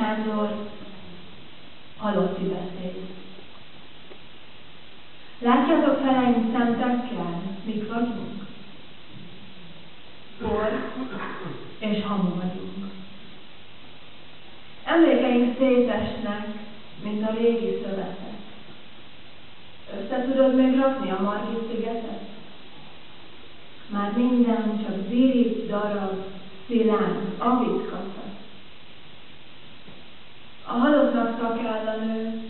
Sándor halotti beszéd. Látjátok feleim szemtekkel, mik vagyunk? Por és hamu vagyunk. Emlékeink szétesnek, mint a régi szövetek. Össze tudod még rakni a Margit szigetet? Már minden csak zirit, darab, szilánc, avit kaszat. A halottnak szakálla nő,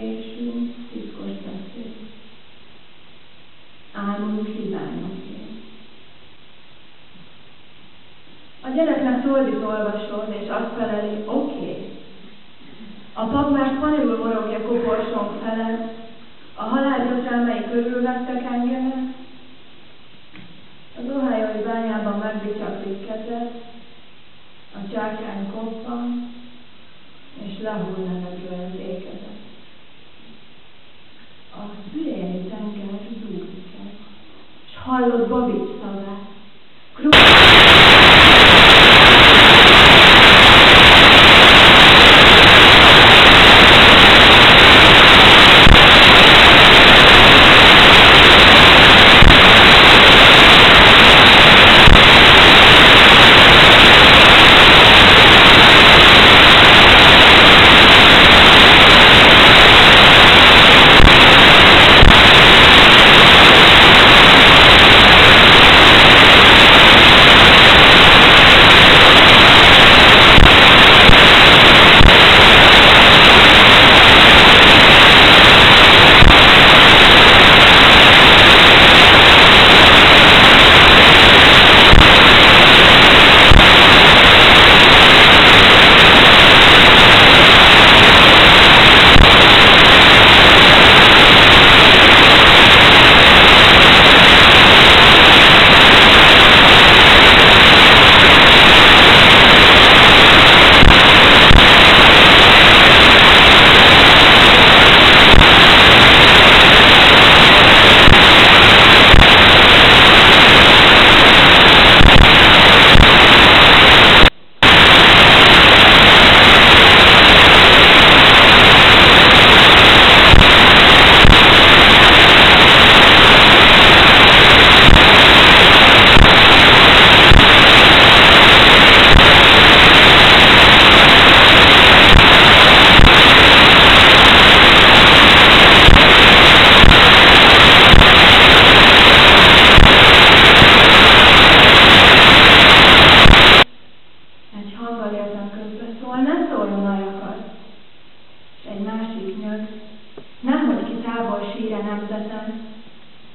Szívverésünk, titkos beszéd. Álmunk hibának A gyereknek Toldit olvasol, és azt feleli, oké. A pap már spanilul morogja koporsónk felett, a halálgyötrelmei körülvettek engemet, az Ohio-i bányában megbicsaklik kezet, pile of rubbish somewhere.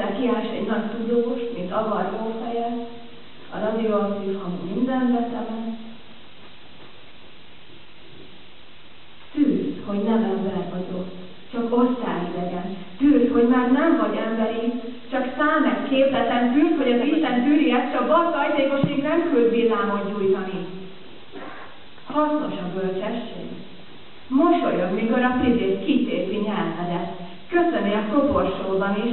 egyszer kiás egy nagy tudós, mint avar hófeje, a radioaktív hangú minden beteme. Tűz, hogy nem ember vagyok, csak országidegen. Tűz, hogy már nem vagy emberi, csak számek képletlen tűz, hogy az Isten tűriek, csak a ajtékosig nem küld villámot gyújtani. Hasznos a bölcsesség. Mosolyog, mikor a fizét kitépi nyelvedet. Köszöni a koporsóban is,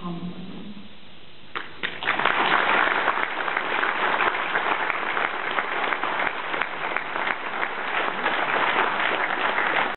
Amen